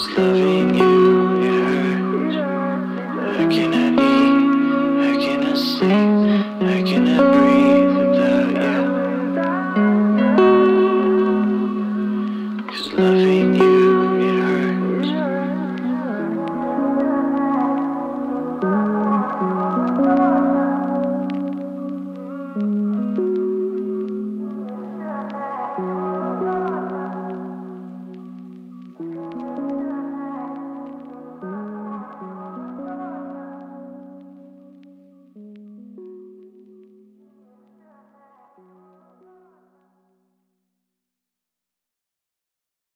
was loving you, it hurt. How I eat? How I sleep? Breathe without you? Cause